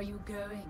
Are you going?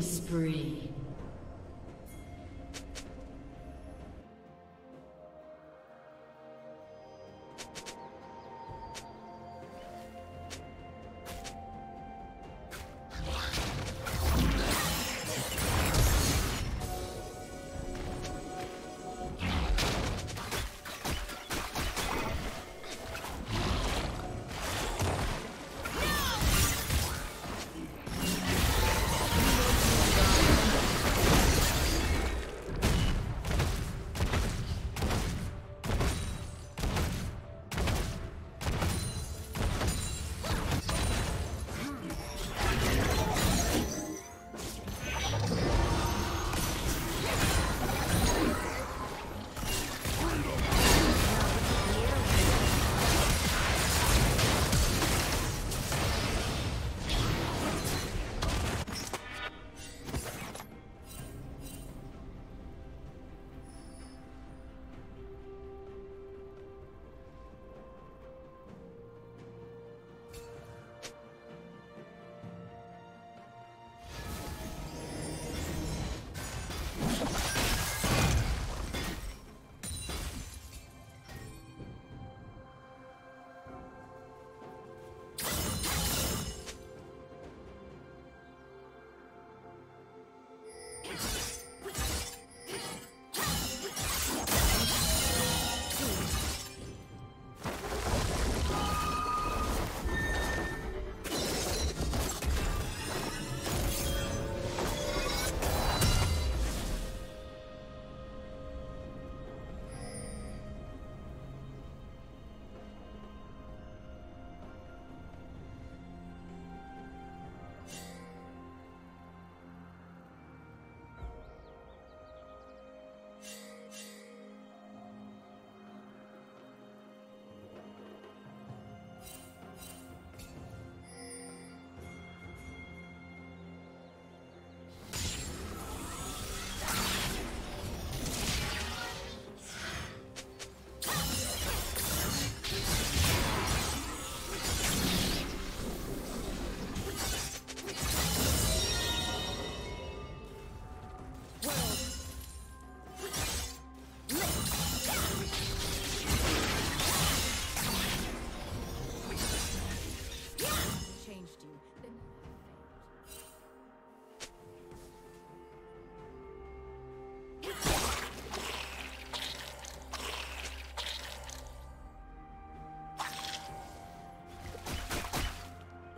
Spree.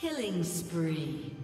Killing spree.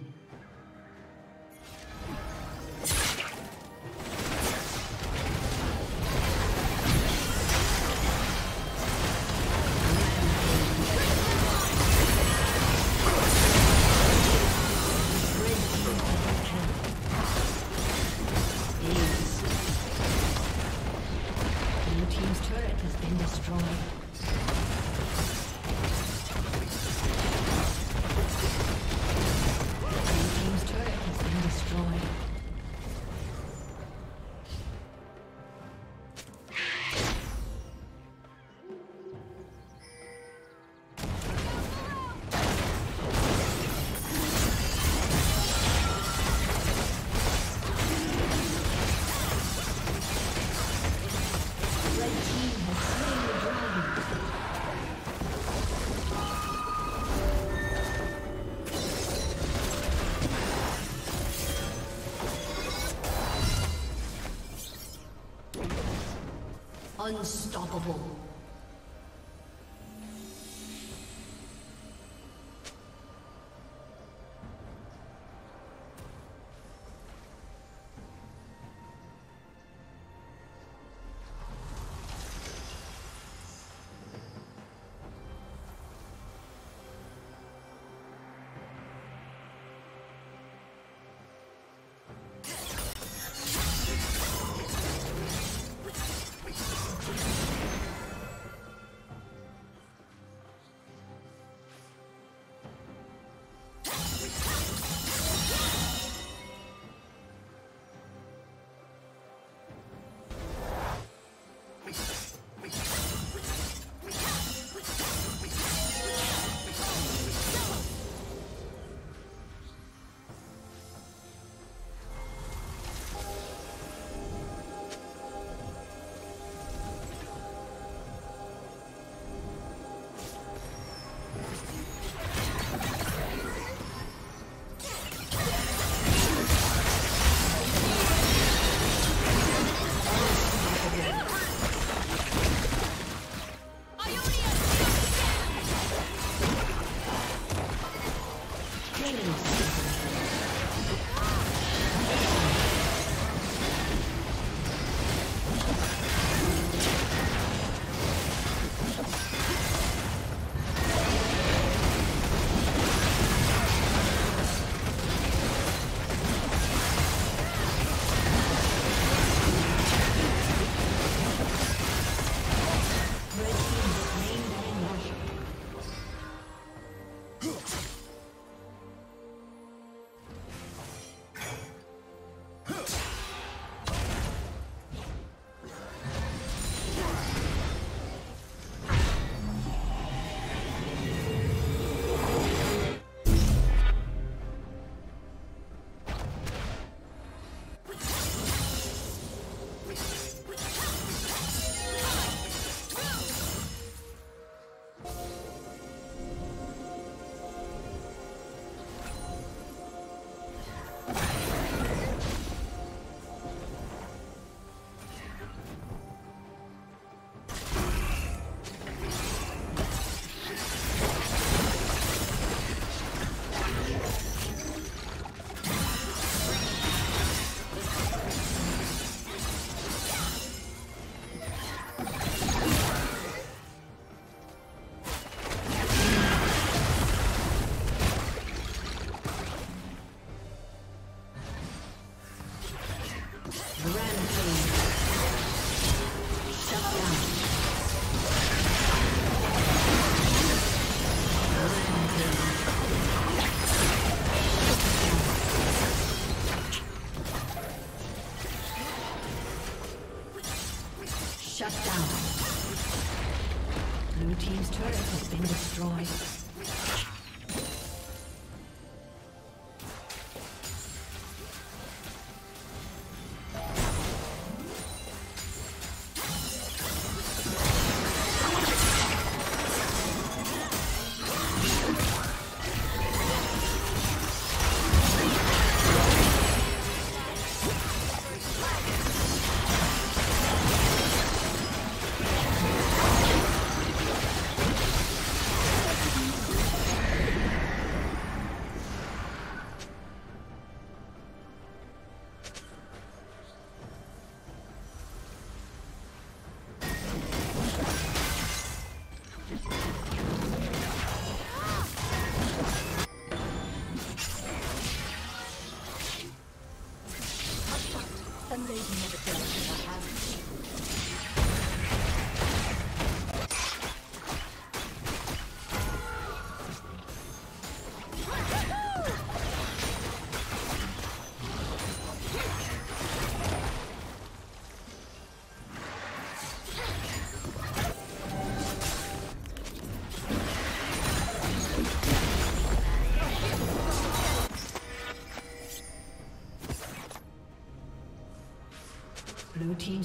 Unstoppable.